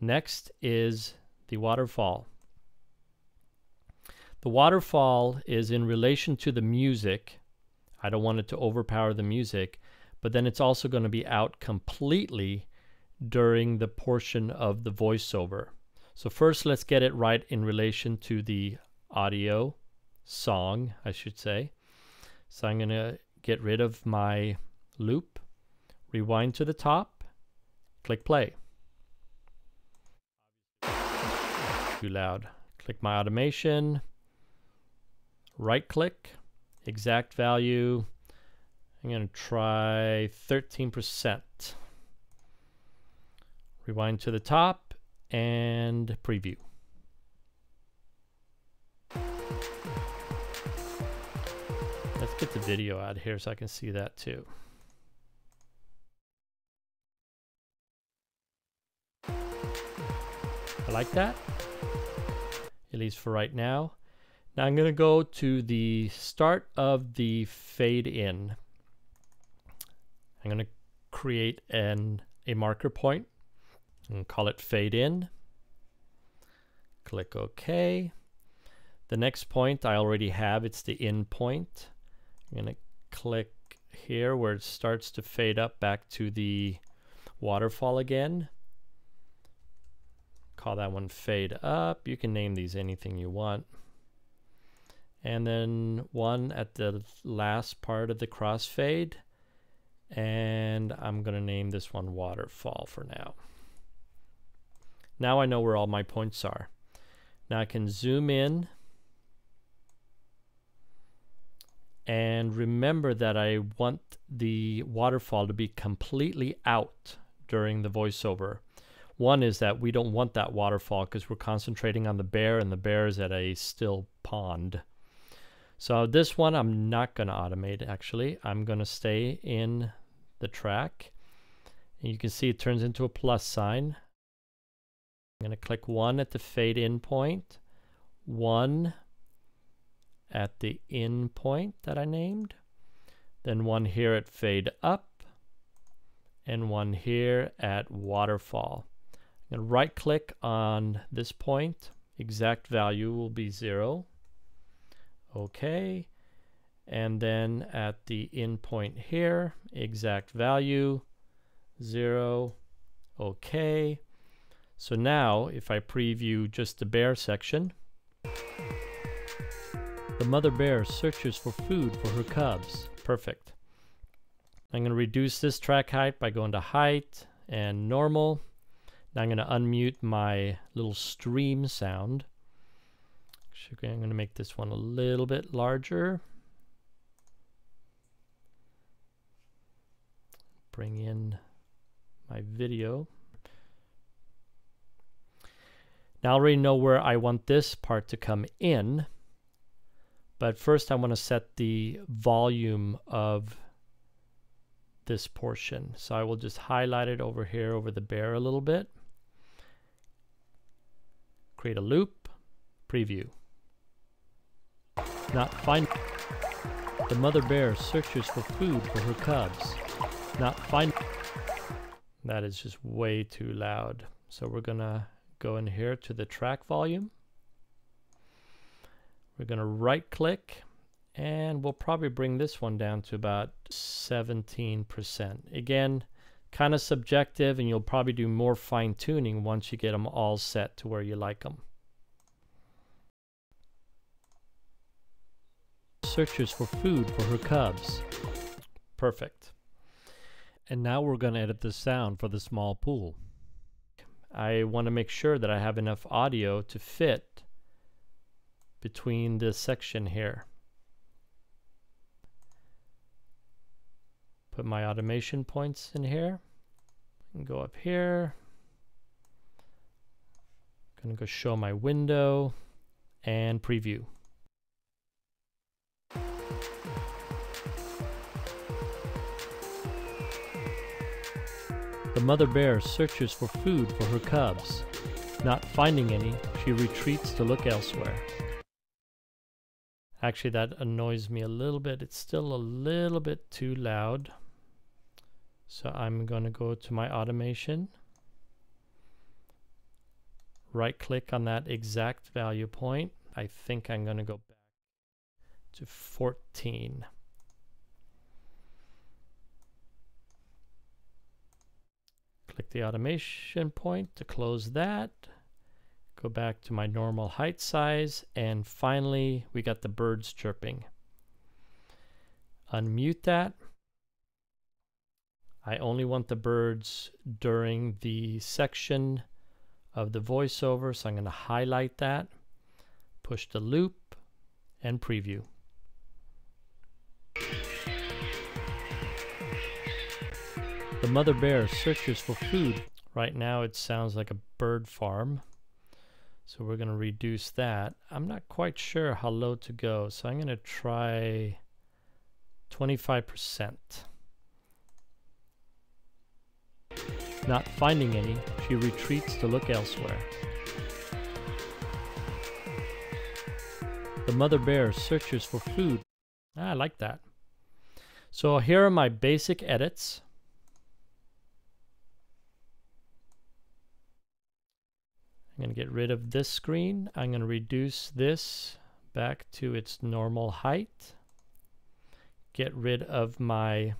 Next is the waterfall. The waterfall is in relation to the music. I don't want it to overpower the music, but then it's also going to be out completely during the portion of the voiceover. So first let's get it right in relation to the audio song, I should say. So I'm going to get rid of my loop, rewind to the top, click play. Too loud. Click my automation, right click, exact value. I'm going to try 13%. Rewind to the top and preview. Let's get the video out here so I can see that too. I like that, at least for right now. Now I'm going to go to the start of the fade in. I'm going to create an a marker point and call it fade in. Click OK. The next point I already have, it's the in point. I'm going to click here where it starts to fade up back to the waterfall again. Call that one fade up. You can name these anything you want. And then one at the last part of the crossfade. And I'm going to name this one waterfall for now. Now I know where all my points are. Now I can zoom in and remember that I want the waterfall to be completely out during the voiceover. One is that we don't want that waterfall because we're concentrating on the bear and the bear is at a still pond. So this one I'm not going to automate actually. I'm going to stay in the track. And you can see it turns into a plus sign. I'm going to click 1 at the fade in point, 1 at the in point that I named, then one here at fade up, and one here at waterfall. To right click on this point. Exact value will be 0. Okay. And then at the in point here, exact value, 0. Okay. So now if I preview just the bear section, the mother bear searches for food for her cubs. Perfect. I'm going to reduce this track height by going to height and normal. Now I'm going to unmute my little stream sound. I'm going to make this one a little bit larger. Bring in my video. Now I already know where I want this part to come in, but first I want to set the volume of this portion. So I will just highlight it over here over the bear a little bit create a loop, preview. Not find the mother bear searches for food for her cubs. Not find that is just way too loud. So we're gonna go in here to the track volume. We're gonna right click and we'll probably bring this one down to about 17%. Again, kind of subjective and you'll probably do more fine tuning once you get them all set to where you like them. Searches for food for her cubs. Perfect. And now we're going to edit the sound for the small pool. I want to make sure that I have enough audio to fit between this section here. Put my automation points in here and go up here. Gonna go show my window and preview. The mother bear searches for food for her cubs. Not finding any, she retreats to look elsewhere. Actually, that annoys me a little bit. It's still a little bit too loud. So I'm going to go to my automation right click on that exact value point. I think I'm going to go back to 14. Click the automation point to close that. Go back to my normal height size. And finally, we got the birds chirping. Unmute that. I only want the birds during the section of the voiceover, so I'm going to highlight that, push the loop, and preview. The mother bear searches for food. Right now it sounds like a bird farm. So we're going to reduce that. I'm not quite sure how low to go, so I'm going to try 25%. Not finding any, she retreats to look elsewhere. The mother bear searches for food. Ah, I like that. So here are my basic edits. I'm going to get rid of this screen. I'm going to reduce this back to its normal height. Get rid of my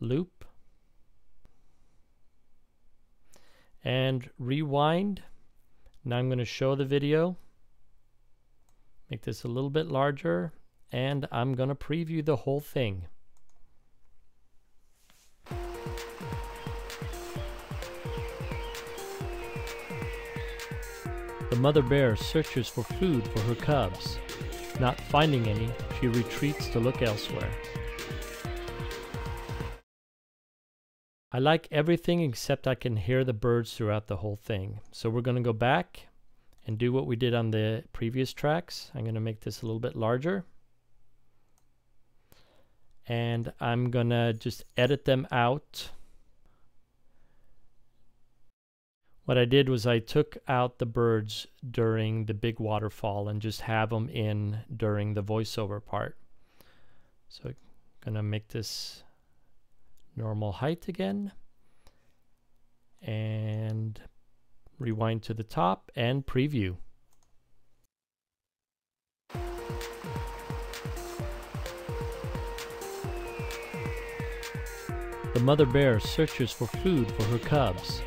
loop. And rewind. Now I'm going to show the video, make this a little bit larger, and I'm going to preview the whole thing. The mother bear searches for food for her cubs. Not finding any, she retreats to look elsewhere. I like everything except I can hear the birds throughout the whole thing. So we're going to go back and do what we did on the previous tracks. I'm going to make this a little bit larger. And I'm going to just edit them out. What I did was I took out the birds during the big waterfall and just have them in during the voiceover part. So I'm going to make this normal height again and rewind to the top and preview. The mother bear searches for food for her cubs.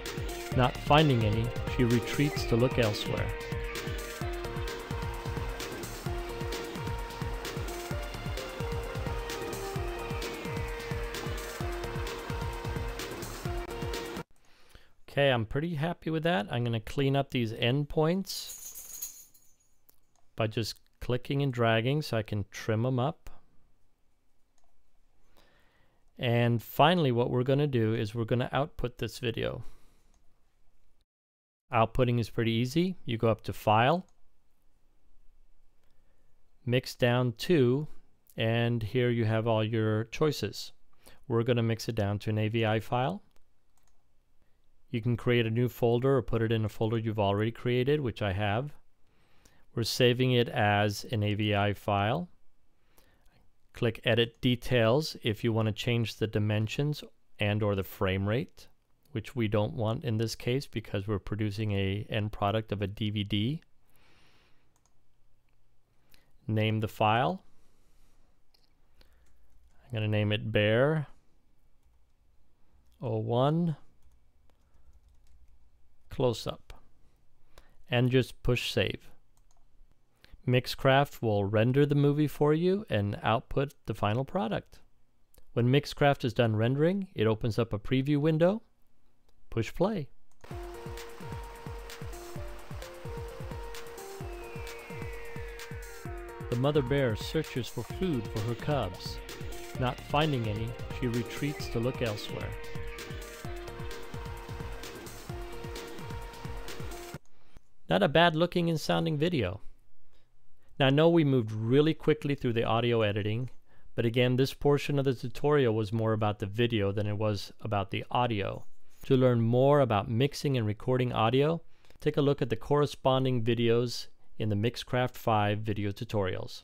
Not finding any, she retreats to look elsewhere. Okay, I'm pretty happy with that. I'm going to clean up these endpoints by just clicking and dragging so I can trim them up. And finally, what we're going to do is we're going to output this video. Outputting is pretty easy. You go up to File, Mix Down to, and here you have all your choices. We're going to mix it down to an AVI file. You can create a new folder or put it in a folder you've already created, which I have. We're saving it as an AVI file. Click Edit Details if you want to change the dimensions and or the frame rate, which we don't want in this case because we're producing a end product of a DVD. Name the file. I'm going to name it Bear 01 close up and just push save. Mixcraft will render the movie for you and output the final product. When Mixcraft is done rendering, it opens up a preview window. Push play. The mother bear searches for food for her cubs. Not finding any, she retreats to look elsewhere. Not a bad looking and sounding video. Now I know we moved really quickly through the audio editing, but again this portion of the tutorial was more about the video than it was about the audio. To learn more about mixing and recording audio, take a look at the corresponding videos in the Mixcraft 5 video tutorials.